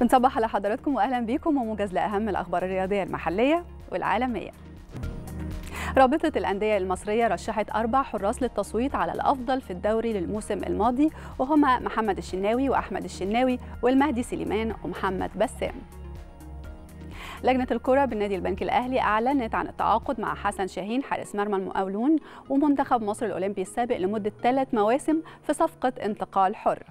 بنصبح على حضراتكم واهلا بيكم وموجز لأهم الأخبار الرياضية المحلية والعالمية. رابطة الأندية المصرية رشحت أربع حراس للتصويت على الأفضل في الدوري للموسم الماضي وهما محمد الشناوي وأحمد الشناوي والمهدي سليمان ومحمد بسام. لجنة الكرة بالنادي البنك الأهلي أعلنت عن التعاقد مع حسن شاهين حارس مرمى المقاولون ومنتخب مصر الأولمبي السابق لمدة ثلاث مواسم في صفقة انتقال حر.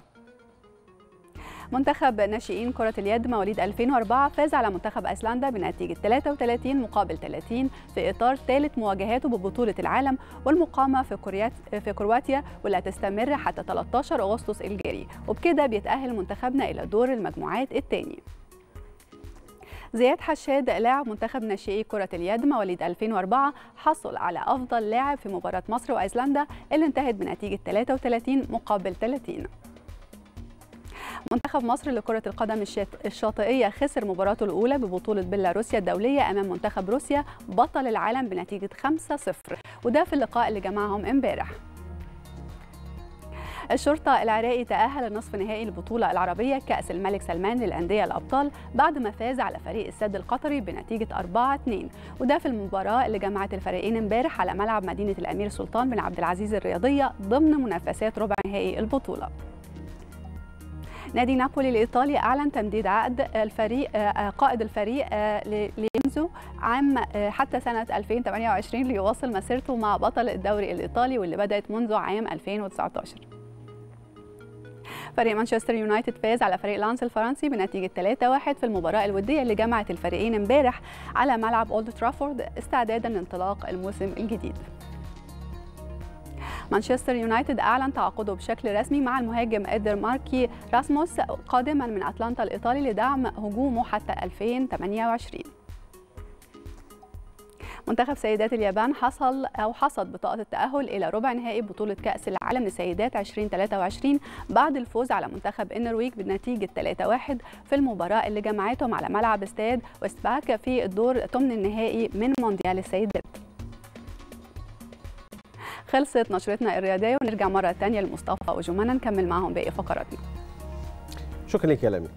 منتخب ناشئين كرة اليد مواليد 2004 فاز على منتخب أيسلندا بنتيجة 33 مقابل 30 في إطار ثالث مواجهاته ببطولة العالم والمقامة في كوريات في كرواتيا واللي هتستمر حتى 13 أغسطس الجاري وبكده بيتأهل منتخبنا إلى دور المجموعات الثاني. زياد حشاد لاعب منتخب ناشئي كرة اليد مواليد 2004 حصل على أفضل لاعب في مباراة مصر وأيسلندا اللي انتهت بنتيجة 33 مقابل 30. منتخب مصر لكرة القدم الشاطئية خسر مباراته الأولى ببطولة بيلاروسيا الدولية أمام منتخب روسيا بطل العالم بنتيجة 5-0 وده في اللقاء اللي جمعهم امبارح. الشرطة العراقي تأهل لنصف نهائي البطولة العربية كأس الملك سلمان للأندية الأبطال بعد ما فاز على فريق السد القطري بنتيجة 4-2 وده في المباراة اللي جمعت الفريقين امبارح على ملعب مدينة الأمير سلطان بن عبد العزيز الرياضية ضمن منافسات ربع نهائي البطولة. نادي نابولي الإيطالي أعلن تمديد عقد الفريق قائد الفريق لينزو عام حتى سنة 2028 ليواصل مسيرته مع بطل الدوري الإيطالي واللي بدأت منذ عام 2019 فريق مانشستر يونايتد فاز على فريق لانس الفرنسي بنتيجة 3-1 في المباراة الودية اللي جمعت الفريقين امبارح على ملعب أولد ترافورد استعدادا لانطلاق الموسم الجديد. مانشستر يونايتد أعلن تعاقده بشكل رسمي مع المهاجم إدر ماركي راسموس قادما من أتلانتا الإيطالي لدعم هجومه حتى 2028 منتخب سيدات اليابان حصل أو حصد بطاقة التأهل إلى ربع نهائي بطولة كأس العالم لسيدات 2023 بعد الفوز على منتخب النرويج بنتيجة 3-1 في المباراة اللي جمعتهم على ملعب استاد وستباك في الدور ثمن النهائي من مونديال السيدات. خلصت نشرتنا الرياضية ونرجع مرة ثانية لمصطفى وجمانه نكمل معهم باقي فقراتنا. شكرا لك يا لمي